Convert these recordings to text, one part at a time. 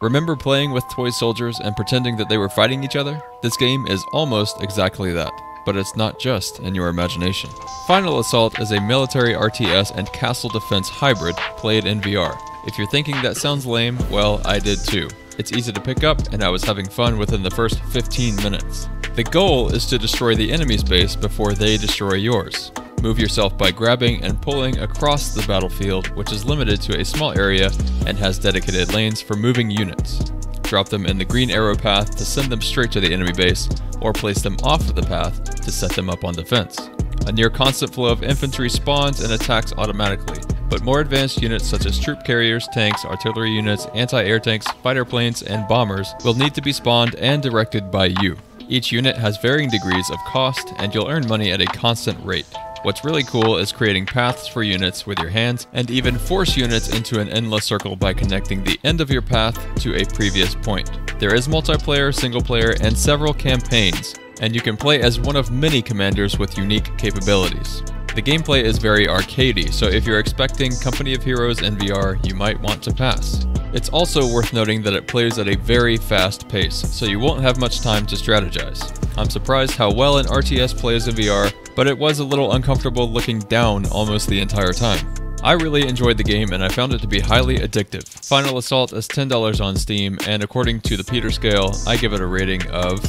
Remember playing with toy soldiers and pretending that they were fighting each other? This game is almost exactly that, but it's not just in your imagination. Final Assault is a military RTS and castle defense hybrid played in VR. If you're thinking that sounds lame, well, I did too. It's easy to pick up, and I was having fun within the first 15 minutes. The goal is to destroy the enemy's base before they destroy yours. Move yourself by grabbing and pulling across the battlefield, which is limited to a small area and has dedicated lanes for moving units. Drop them in the green arrow path to send them straight to the enemy base, or place them off of the path to set them up on defense. A near constant flow of infantry spawns and attacks automatically, but more advanced units such as troop carriers, tanks, artillery units, anti-air tanks, fighter planes, and bombers will need to be spawned and directed by you. Each unit has varying degrees of cost, and you'll earn money at a constant rate. What's really cool is creating paths for units with your hands and even force units into an endless circle by connecting the end of your path to a previous point. There is multiplayer, single player, and several campaigns, and you can play as one of many commanders with unique capabilities. The gameplay is very arcadey, so if you're expecting Company of Heroes in VR, you might want to pass. It's also worth noting that it plays at a very fast pace, so you won't have much time to strategize. I'm surprised how well an RTS plays in VR, but it was a little uncomfortable looking down almost the entire time. I really enjoyed the game and I found it to be highly addictive. Final Assault is $10 on Steam, and according to the Peter scale, I give it a rating of.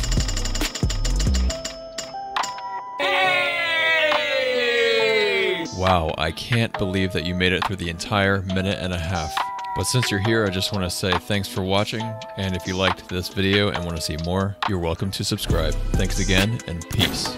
Wow, I can't believe that you made it through the entire minute and a half. But since you're here, I just want to say thanks for watching, and if you liked this video and want to see more, you're welcome to subscribe. Thanks again, and peace.